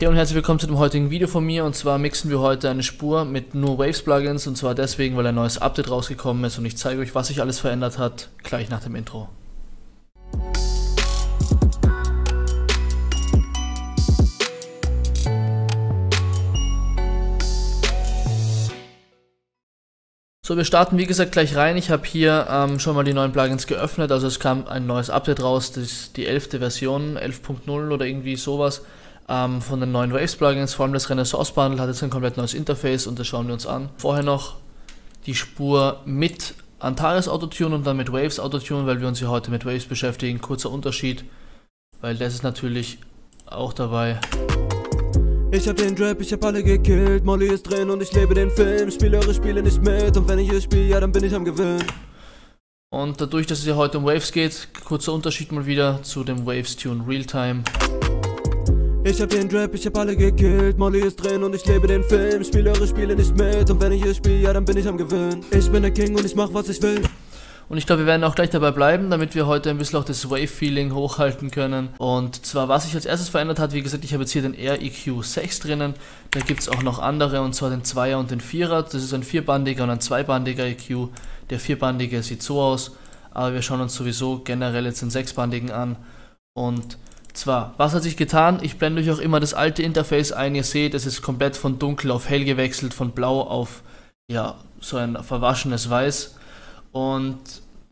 Hey und herzlich willkommen zu dem heutigen Video von mir und zwar mixen wir heute eine Spur mit nur Waves Plugins und zwar deswegen, weil ein neues Update rausgekommen ist und ich zeige euch, was sich alles verändert hat, gleich nach dem Intro. So, wir starten wie gesagt gleich rein. Ich habe hier ähm, schon mal die neuen Plugins geöffnet, also es kam ein neues Update raus, das ist die 11. Version, 11.0 oder irgendwie sowas ähm, von den neuen Waves Plugins, vor allem das Renaissance Bundle hat jetzt ein komplett neues Interface und das schauen wir uns an. Vorher noch die Spur mit Antares Autotune und dann mit Waves Autotune, weil wir uns hier heute mit Waves beschäftigen. Kurzer Unterschied, weil das ist natürlich auch dabei. Ich hab den Drap, ich hab alle gekillt, Molly ist drin und ich lebe den Film, spiele eure Spiele nicht mit und wenn ich hier spiele, ja dann bin ich am Gewinn. Und dadurch, dass es ja heute um Waves geht, kurzer Unterschied mal wieder zu dem Waves Tune Realtime. Ich hab den Drap, ich hab alle gekillt, Molly ist drin und ich lebe den Film, spiele eure Spiele nicht mit und wenn ich hier spiele, ja dann bin ich am Gewinn. Ich bin der King und ich mach was ich will. Und ich glaube, wir werden auch gleich dabei bleiben, damit wir heute ein bisschen auch das Wave-Feeling hochhalten können. Und zwar, was sich als erstes verändert hat, wie gesagt, ich habe jetzt hier den REQ 6 drinnen. Da gibt es auch noch andere, und zwar den 2er und den 4er. Das ist ein vierbandiger und ein zweibandiger EQ. Der vierbandige sieht so aus, aber wir schauen uns sowieso generell jetzt den sechsbandigen an. Und zwar, was hat sich getan? Ich blende euch auch immer das alte Interface ein. Ihr seht, es ist komplett von dunkel auf hell gewechselt, von blau auf, ja, so ein verwaschenes Weiß. Und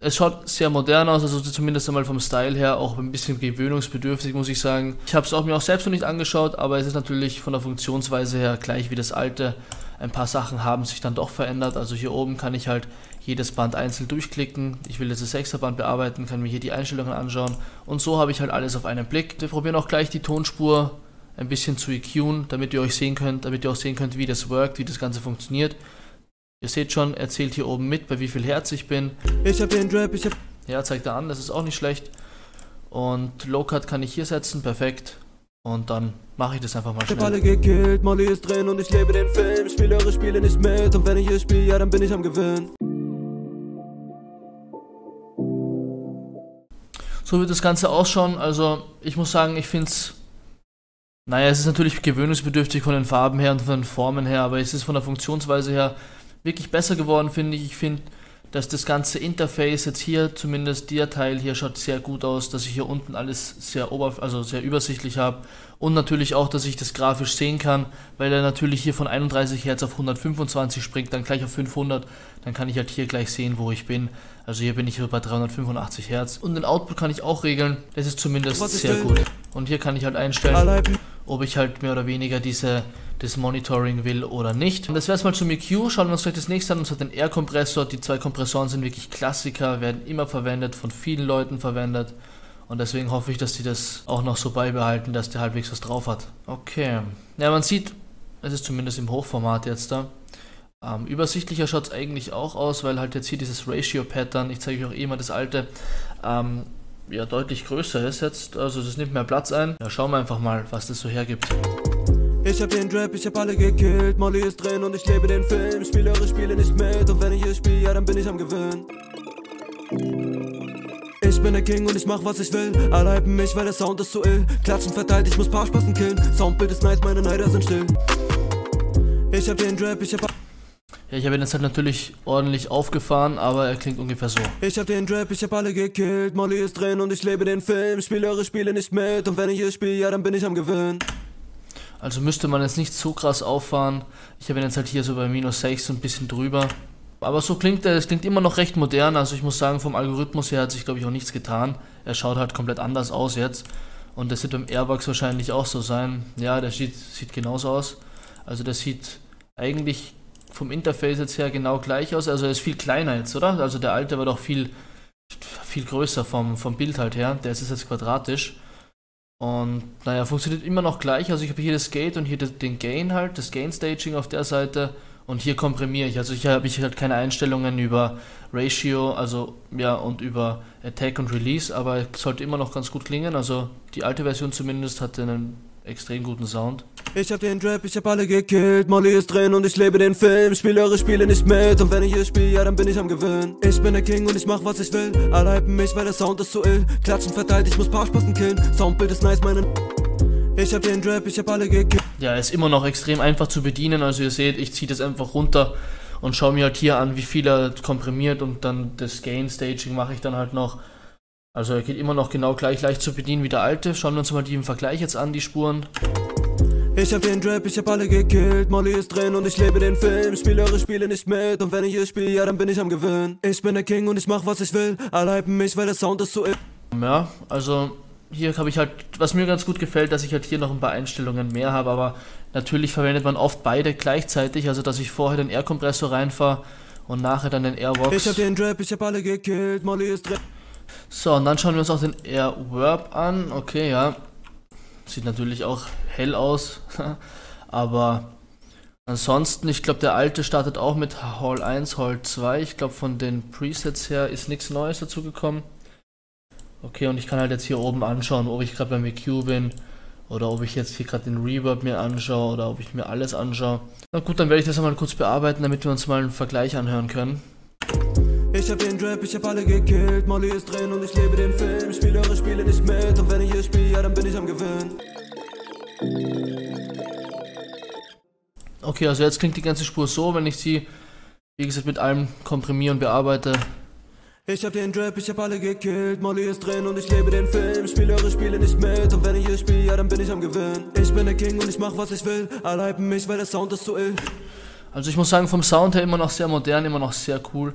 es schaut sehr modern aus, also zumindest einmal vom Style her auch ein bisschen gewöhnungsbedürftig, muss ich sagen. Ich habe es auch mir auch selbst noch nicht angeschaut, aber es ist natürlich von der Funktionsweise her gleich wie das alte. Ein paar Sachen haben sich dann doch verändert. Also hier oben kann ich halt jedes Band einzeln durchklicken. Ich will jetzt das 6 Band bearbeiten, kann mir hier die Einstellungen anschauen. Und so habe ich halt alles auf einen Blick. Wir probieren auch gleich die Tonspur ein bisschen zu EQen, damit ihr euch sehen könnt, damit ihr auch sehen könnt, wie das workt, wie das Ganze funktioniert. Ihr seht schon, er zählt hier oben mit, bei wie viel Herz ich bin. Ich hab den Drap, ich hab... Ja, zeigt er an, das ist auch nicht schlecht. Und Low Cut kann ich hier setzen, perfekt. Und dann mache ich das einfach mal Ich hab schnell. alle gekillt, Molly ist drin und ich lebe den Film, spiele eure Spiele nicht mit und wenn ich hier spiele, ja dann bin ich am Gewinn. So wird das Ganze ausschauen. Also ich muss sagen, ich finde es... Naja, es ist natürlich gewöhnungsbedürftig von den Farben her und von den Formen her, aber es ist von der Funktionsweise her wirklich besser geworden, finde ich. Ich finde, dass das ganze Interface jetzt hier, zumindest der Teil hier, schaut sehr gut aus, dass ich hier unten alles sehr oberf also sehr übersichtlich habe und natürlich auch, dass ich das grafisch sehen kann, weil er natürlich hier von 31 Hertz auf 125 springt, dann gleich auf 500, dann kann ich halt hier gleich sehen, wo ich bin. Also hier bin ich bei 385 Hertz und den Output kann ich auch regeln, das ist zumindest sehr gut. Und hier kann ich halt einstellen, ob ich halt mehr oder weniger diese, das Monitoring will oder nicht. Und das wäre es mal zum EQ. Schauen wir uns gleich das nächste an. Und zwar den Air-Kompressor. Die zwei Kompressoren sind wirklich Klassiker, werden immer verwendet, von vielen Leuten verwendet. Und deswegen hoffe ich, dass die das auch noch so beibehalten, dass der halbwegs was drauf hat. Okay. Ja, man sieht, es ist zumindest im Hochformat jetzt da. Ähm, übersichtlicher schaut es eigentlich auch aus, weil halt jetzt hier dieses Ratio-Pattern, ich zeige euch auch eh das alte, ähm, ja deutlich größer ist jetzt. Also das nimmt mehr Platz ein. Ja, schauen wir einfach mal, was das so hergibt. Ich hab den Drap, ich hab alle gekillt, Molly ist drin und ich lebe den Film, spiele eure Spiele nicht mit. Und wenn ich hier spiele, ja dann bin ich am Gewinn. Ich bin der King und ich mach was ich will, alle hypen mich, weil der Sound ist so ill, klatschen verteilt, ich muss paar Spasten killen, Soundbild ist nice, meine Neider sind still. Ich hab den Drap, ich hab Ja, ich habe ihn jetzt halt natürlich ordentlich aufgefahren, aber er klingt ungefähr so. Ich hab den Drap, ich hab alle gekillt, Molly ist drin und ich lebe den Film, spiele eure Spiele nicht mit. Und wenn ich hier spiele, ja dann bin ich am Gewinn. Also müsste man jetzt nicht so krass auffahren. Ich habe ihn jetzt halt hier so bei minus 6 so ein bisschen drüber. Aber so klingt er, es klingt immer noch recht modern. Also ich muss sagen, vom Algorithmus her hat sich glaube ich auch nichts getan. Er schaut halt komplett anders aus jetzt. Und das wird beim Airbox wahrscheinlich auch so sein. Ja, der sieht, sieht genauso aus. Also das sieht eigentlich vom Interface jetzt her genau gleich aus. Also er ist viel kleiner jetzt, oder? Also der alte war doch viel, viel größer vom, vom Bild halt her. Der ist jetzt quadratisch. Und naja, funktioniert immer noch gleich. Also ich habe hier das Gate und hier den Gain halt, das Gain Staging auf der Seite und hier komprimiere ich. Also hier habe ich halt keine Einstellungen über Ratio, also ja, und über Attack und Release, aber es sollte immer noch ganz gut klingen. Also die alte Version zumindest hatte einen extrem guten Sound. Ich hab den Drap, ich hab alle gekillt, Molly ist drin und ich lebe den Film, spiele eure Spiele nicht mit und wenn ich hier spiele, ja dann bin ich am Gewinn. Ich bin der King und ich mach was ich will, alle hypen mich, weil der Sound ist so ill, klatschen verteilt, ich muss paar Spasten killen, Soundbild ist nice, meine... Ich hab den Drap, ich hab alle gekillt. Ja, ist immer noch extrem einfach zu bedienen. Also ihr seht, ich ziehe das einfach runter und schaue mir halt hier an, wie viel er komprimiert und dann das Gain Staging mache ich dann halt noch. Also er geht immer noch genau gleich leicht zu bedienen wie der alte. Schauen wir uns mal die im Vergleich jetzt an, die Spuren. Ich hab den Drap, ich hab alle gekillt. Molly ist drin und ich lebe den Film. Spiele eure Spiele nicht mit und wenn ich es spiele, ja, dann bin ich am Gewinn. Ich bin der King und ich mach was ich will. Alle hypen mich, weil der Sound ist so. Ja, also hier habe ich halt, was mir ganz gut gefällt, dass ich halt hier noch ein paar Einstellungen mehr habe, aber natürlich verwendet man oft beide gleichzeitig, also dass ich vorher den Air-Kompressor reinfahre und nachher dann den Airbox. Ich hab den Drap, ich hab alle gekillt. Molly ist drin. So, und dann schauen wir uns auch den Airwarp an. Okay, ja. Sieht natürlich auch hell aus, aber ansonsten, ich glaube, der alte startet auch mit Hall 1, Hall 2. Ich glaube, von den Presets her ist nichts Neues dazu gekommen. Okay, und ich kann halt jetzt hier oben anschauen, ob ich gerade beim EQ bin oder ob ich jetzt hier gerade den Reverb mir anschaue oder ob ich mir alles anschaue. Na gut, dann werde ich das einmal kurz bearbeiten, damit wir uns mal einen Vergleich anhören können. Ich hab den Drap, ich hab alle gekillt. Molly ist drin und ich lebe den Film. Spiele eure Spiele nicht mit und wenn ich es spiele, ja, dann bin ich am Gewinn. Okay, also jetzt klingt die ganze Spur so, wenn ich sie, wie gesagt, mit allem komprimiere und bearbeite. Ich hab den Drap, ich hab alle gekillt. Molly ist drin und ich lebe den Film. Spiele eure Spiele nicht mit und wenn ich es spiele, ja, dann bin ich am Gewinn. Ich bin der King und ich mach was ich will. Alle hypen mich, weil der Sound ist so ill. Also ich muss sagen, vom Sound her immer noch sehr modern, immer noch sehr cool.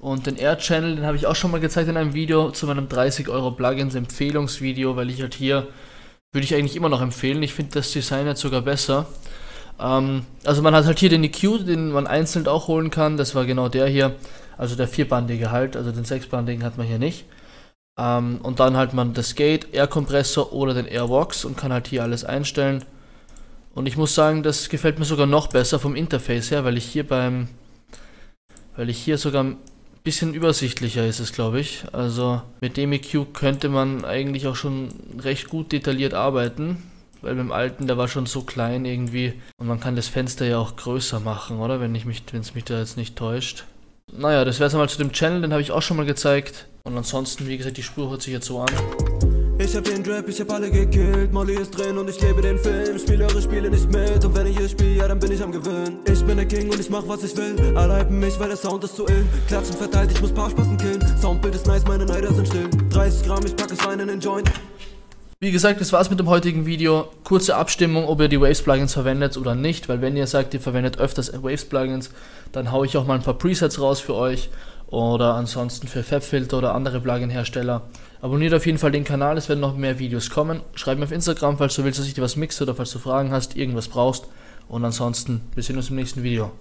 Und den Air Channel, den habe ich auch schon mal gezeigt in einem Video zu meinem 30 Euro Plugins Empfehlungsvideo, weil ich halt hier würde ich eigentlich immer noch empfehlen. Ich finde das Design jetzt sogar besser. Ähm, also man hat halt hier den EQ, den man einzeln auch holen kann. Das war genau der hier. Also der vierbandige halt, also den sechsbandigen hat man hier nicht. Ähm, und dann halt man das Gate, Air-Kompressor oder den Airbox und kann halt hier alles einstellen. Und ich muss sagen, das gefällt mir sogar noch besser vom Interface her, weil ich hier beim, weil ich hier sogar bisschen übersichtlicher ist es, glaube ich. Also mit dem EQ könnte man eigentlich auch schon recht gut detailliert arbeiten, weil beim alten, der war schon so klein irgendwie und man kann das Fenster ja auch größer machen, oder? Wenn ich mich, es mich da jetzt nicht täuscht. Naja, das wäre es einmal zu dem Channel, den habe ich auch schon mal gezeigt. Und ansonsten, wie gesagt, die Spur hört sich jetzt so an. Ich hab den Drap, ich hab alle gekillt. Molly ist drin und ich lebe den Film. Spiele eure Spiele nicht mit und wenn ich es spiele, ja, dann bin ich am Gewinn. Ich bin der King und ich mach was ich will. Alle hypen mich, weil der Sound ist so ill. Klatschen verteilt, ich muss paar Spasten killen. Soundbild ist nice, meine Neider sind still. 30 Gramm, ich pack es rein in den Joint. Wie gesagt, das war's mit dem heutigen Video. Kurze Abstimmung, ob ihr die Waves Plugins verwendet oder nicht, weil wenn ihr sagt, ihr verwendet öfters Waves Plugins, dann haue ich auch mal ein paar Presets raus für euch oder ansonsten für Fabfilter oder andere Plugin-Hersteller. Abonniert auf jeden Fall den Kanal, es werden noch mehr Videos kommen. Schreib mir auf Instagram, falls du willst, dass ich dir was mixe oder falls du Fragen hast, irgendwas brauchst. Und ansonsten, wir sehen uns im nächsten Video.